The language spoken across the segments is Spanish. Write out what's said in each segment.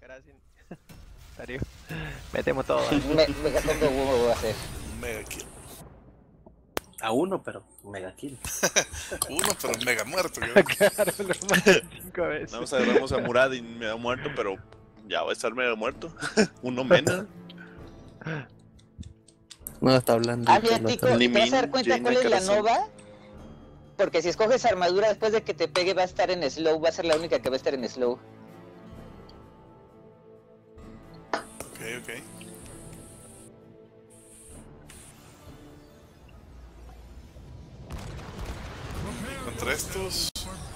Gracias. Darío. Metemos todo. Me, mega huevo va a hacer. Mega kill. A uno, pero mega kill. Uno, pero mega muerto. claro, lo maté cinco veces. Vamos a agarramos a Murad y me da muerto, pero ya va a estar medio muerto. Uno menos. No, está hablando. Ah, mira, Tico, ¿te vas a dar cuenta Jane cuál es la nova? Porque si escoges armadura después de que te pegue va a estar en slow, va a ser la única que va a estar en slow. Ok, ok. Contra estos,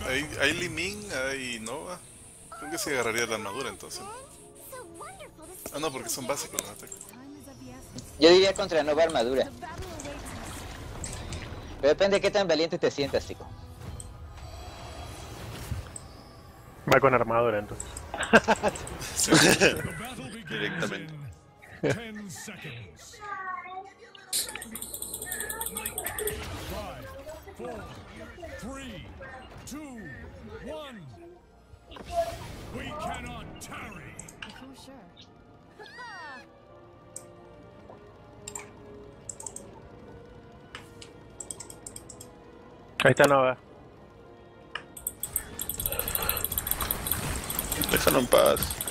hay, hay Limin, hay Nova. Creo que sí agarraría la armadura entonces. Ah, no, porque son básicos los ataques. Yo diría contra nova armadura. Pero depende de qué tan valiente te sientas, Tico. Va con armadura entonces. Directamente. Ahí está Nova. Déjalo en paz.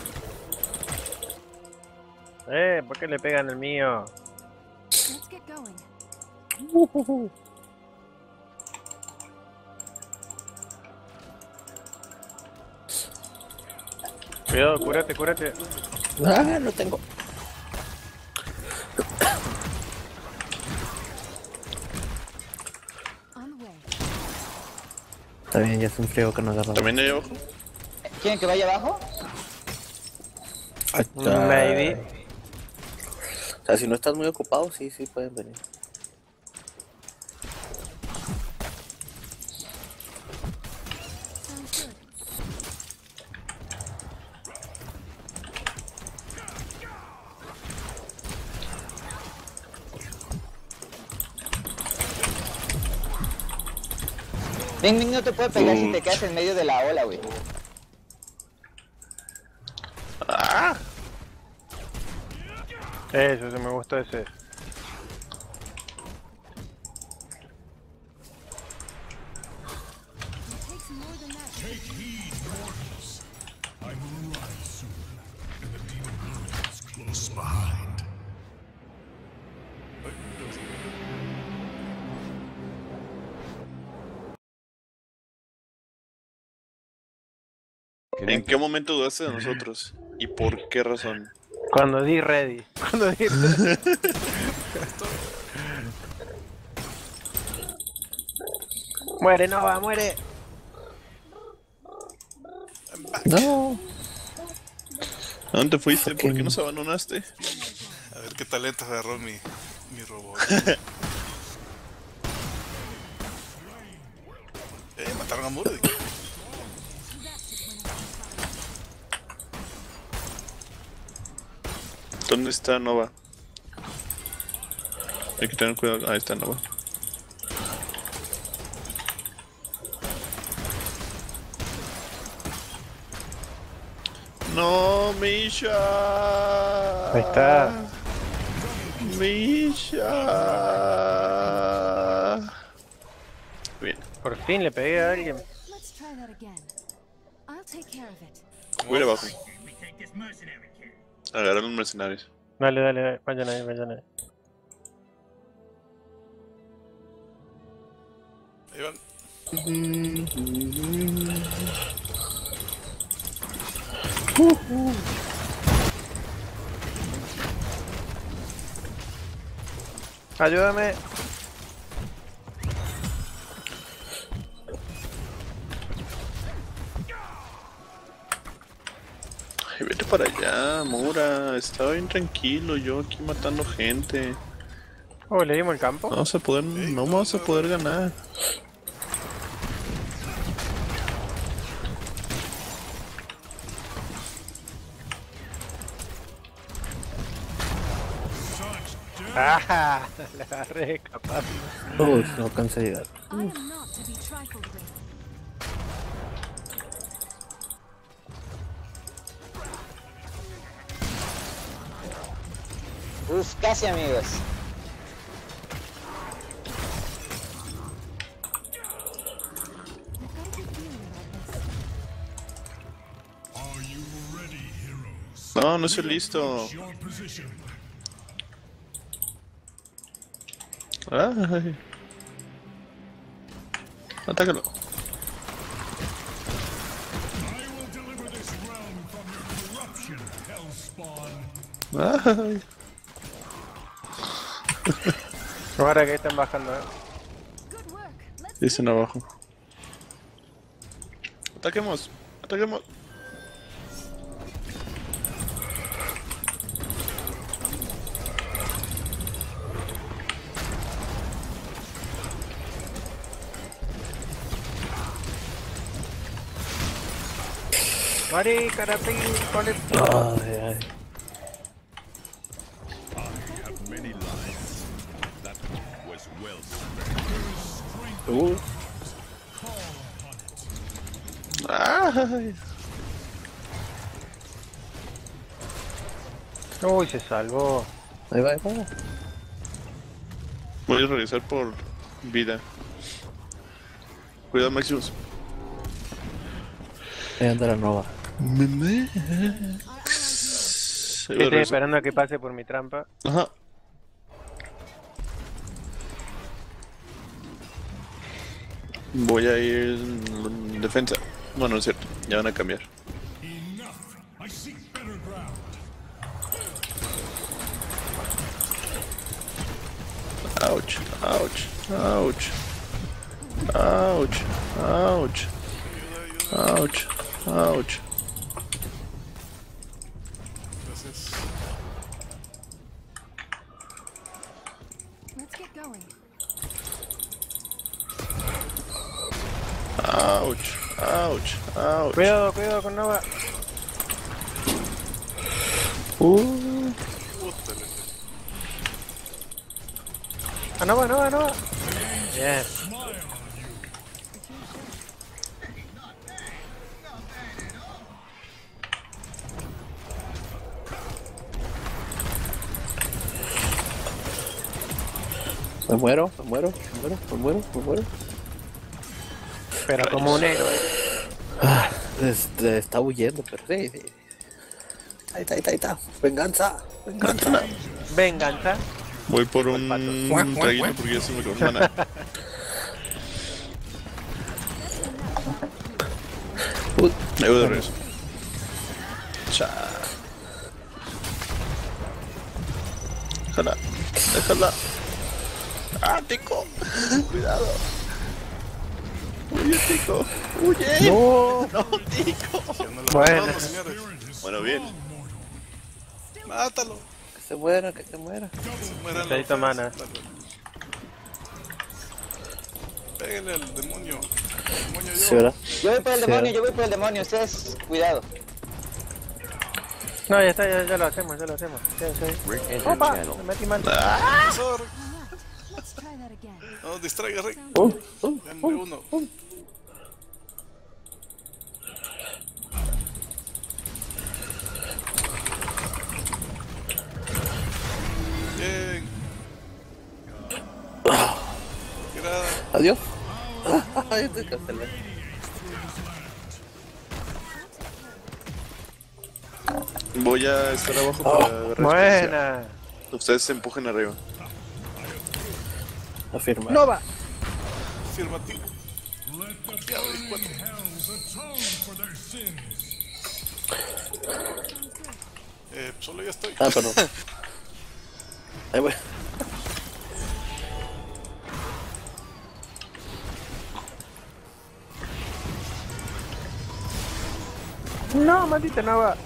Eh, ¿por qué le pegan el mío? Let's get going. Cuidado, cúrate, cúrate. Ah, no tengo. Está bien, ya es un frío que no agarra. ¿También hay abajo? ¿Quieren que vaya abajo? Ahí está. Maybe. Sea, si no estás muy ocupado, sí, sí pueden venir. Ming Ming no te puede pegar si te Uch. quedas en medio de la ola, güey. Demon world is close behind. ¿En qué momento dudaste de nosotros? ¿Y por qué razón? Cuando di ready. Cuando di ready. muere, Nova, muere. No. ¿A dónde fuiste? ¿Por qué nos abandonaste? A ver qué talento agarró mi, mi robot. eh, mataron a Murad. ¿Dónde está Nova? Hay que tener cuidado. Ahí está Nova. No, Misha. Ahí está. Misha. Bien. Por fin le pegué a alguien. Let's try Agarrar a los mercenarios. Dale, dale, dale. Vayan ahí, vayan ahí. Ahí van. Ayúdame. Ay, vete para allá, Mura. Estaba bien tranquilo yo aquí matando gente. Oh, le dimos el campo. No vamos a poder, no vamos a poder ganar. ¡Ah! Le agarré capaz. Uy, no alcancé a llegar. I you ready, heroes? No, no estoy listo. Ay. Atácalo. I Ahora que están bajando, eh. Good work. Let's Dicen abajo. Ataquemos. Ataquemos. Mari, carapín, con el... Ay, ay. Uh, Ay. Uy, se salvó. ahí va, ahí va. Voy a regresar por vida. Cuidado, Maximus. Ahí anda la nova. Meme. Estoy esperando a que pase por mi trampa. Ajá. Voy a ir en defensa. Bueno, no es cierto. Ya van a cambiar. Ouch, ouch, ouch. Ouch, ouch. Ouch, ouch. Gracias. let's get going. Ouch, ouch, ouch. Nova. Uh, A Nova, Nova, Nova. Bien. Me muero, me muero, me muero, me muero, me muero. Pero como un héroe. Este, está huyendo, pero sí, sí. Ahí está, ahí está, ahí está. Venganza, venganza. Venganza. voy por un traguito porque ya se me Ahí voy de regreso. Cha. Déjala, déjala. Ah, tico. Cuidado. Huye, tico. Huye. No, no, tico. Bueno. Bueno, bien. Mátalo. que se muera, que se muera. Los mana. feos. Pégale al demonio. Demonio yo. Sí. Yo voy por el Sí, demonio, ¿verdad? yo voy por el demonio. Ustedes, cuidado. No, ya está, ya, ya lo hacemos, ya lo hacemos. Sí, sí. Opa, me metí mal. Again. No, distraiga, Rick. Uh, uh, me uno. Adiós. Voy a estar abajo para respirar. Buena. Ustedes se empujen arriba. Afirma. Afirmativo. Their sins. Eh, solo ya estoy. Ah, perdón. Ahí voy. No, maldita Nova.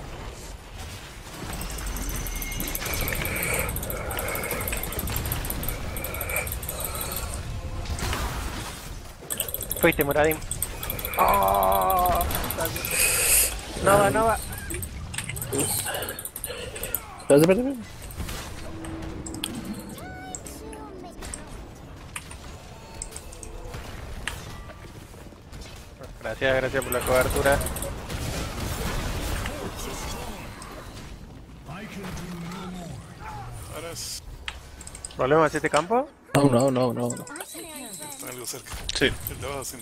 Fuiste, Muradín. Oh, Nova, Nova. Espérate, espérate, espérate. Gracias, gracias por la cobertura. Atrás. ¿Volvemos a este campo? No, no, no, no. no. Está algo cerca. Sí, El de abajo, sí.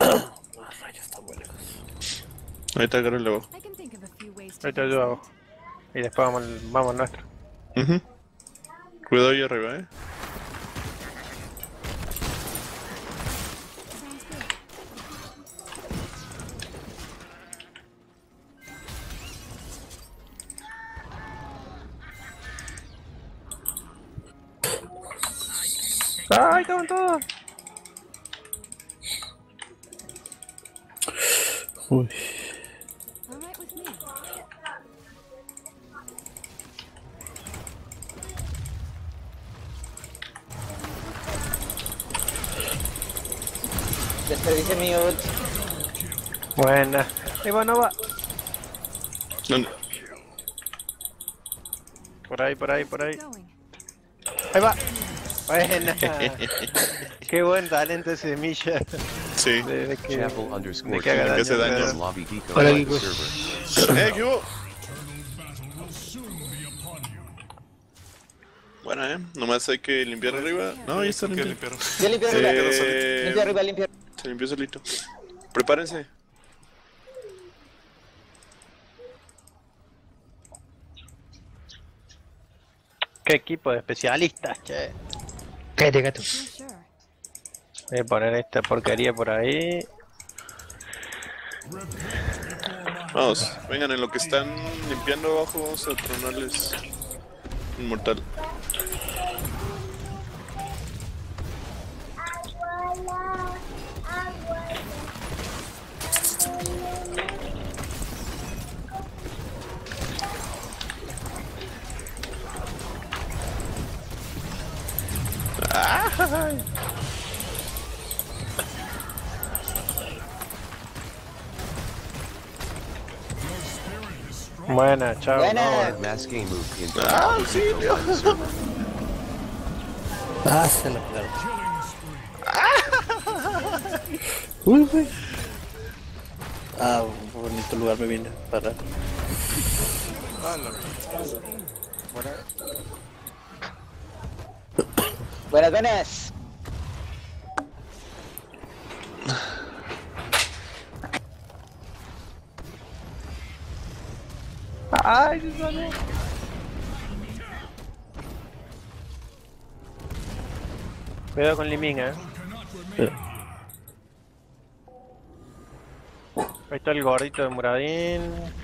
Rayos, está muy lejos. ahorita agarro el de abajo. Ahí te do ayudo abajo. Y después vamos, al- vamos al nuestro. Ujú. Cuidado ahí arriba, eh. ¡Ay, estaban todos! Uy. Desperdicie mi ult. Buena. Ahí va, no va. ¿Dónde? Por ahí, por ahí, por ahí. Going. Ahí va. Buena. Qué buen talento ese de Misha. Sí. De, de que, de que haga daño. Hola. ¡Eh, qué hubo! battle will soon be upon you. Buena, eh. Nomás hay que limpiar arriba. No, ahí está limpio. limpiaron. Yo limpio arriba. Eh, Limpio arriba, limpio. Se limpió solito. Prepárense. Qué equipo de especialistas, che. Cállate, gato. Voy a poner esta porquería por ahí. Vamos, vengan en lo que están limpiando abajo, vamos a tronarles inmortal. Buena, chao. Buena. move into Ah, the server. Ah, se la pegaron. Uy, uy. Ah, bonito lugar me viene para. Buenas, buenas. Ay, se salió. Cuidado con Liming, eh. Sí. Ahí está el gordito de Muradín.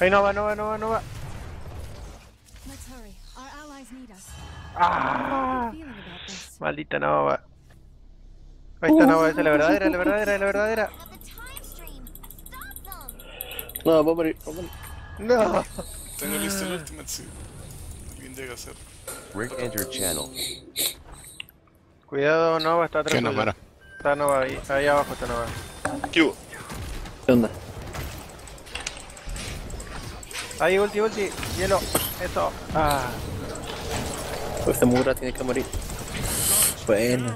Ahí no va, no va, no va, no va. Ah, maldita Nova. Ahí está Nova, esa es la verdadera, la verdadera, la verdadera. No, va a morir, va a morir. No. Tengo listo el ultimate si alguien llega a hacer. Rick entered channel. Cuidado, Nova está atrás. ¿Qué nos tuyo. para? Está Nova ahí, ahí abajo está Nova. ¿Qué hubo? ¿Qué onda? Ahí, ulti, ulti, hielo, eso. Ah, Pues Mura tiene que morir. Bueno.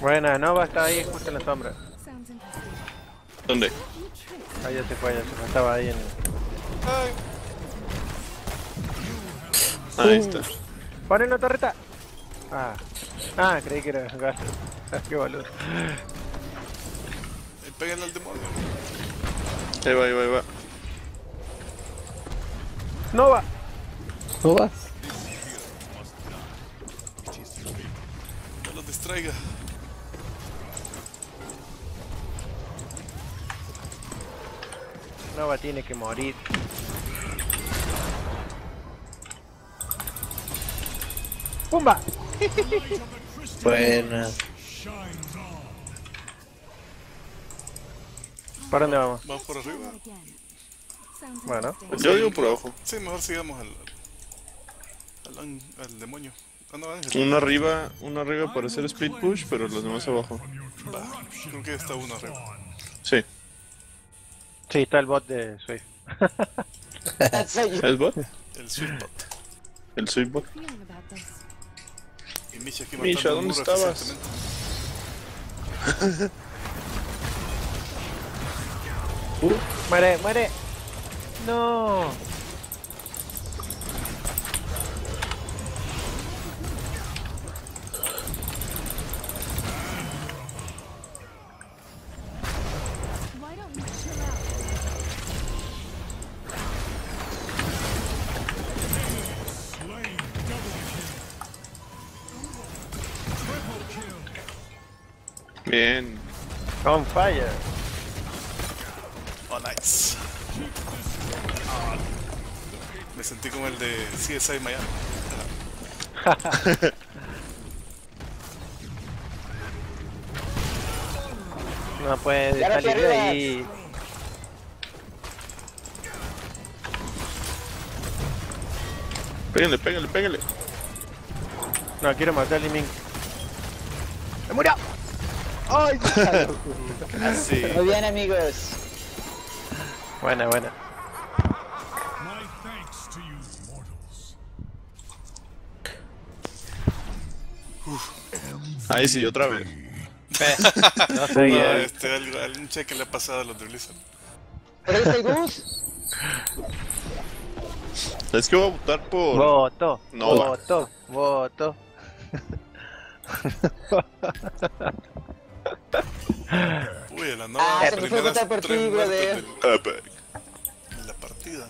buena, Nova está ahí justo en la sombra. ¿Dónde? Ahí ya se fue, ya se fue, estaba ahí en... Ahí está. ¡Ponen la torreta! Ah, ah, creí que era gas. Qué boludo. Eh, Péguenle al demonio. Ahí va, ahí va, ahí va. ¡Nova! ¿No vas? No los distraiga. Nova tiene que morir. ¡Pumba! Buena. ¿Para dónde vamos? Vamos por arriba. Bueno. Yo digo por abajo. Sí, mejor sigamos al. al, demonio. No, Ángel. Uno arriba, uno arriba para hacer speed push, pero los demás abajo. Va. Creo que está uno arriba. Sí. Sí, está el bot de Swift. ¿Es bot? El. El sweet bot. About this. Y Misha aquí ¿dónde estabas? eficientemente. Muere, muere. No. Why don't you chill out? Slain. Double kill. Triple kill. Bien. On fire. Me sentí como el de CSI Miami. No puede salir de ahí. Péguenle, péguenle, péguenle. No, quiero matar a Liming. ¡Me murió! ¡Ay! Así. Muy bien, amigos. buena, buena. Mortals. Ahí sí, otra vez. No este, algo, algún cheque le ha pasado a los de Blizzard. ¿Pero Gus? Es que voy a votar por. Voto. No. Voto. Voto. Uy, la Ah, nueva se me fue a votar por ti, brother. la partida.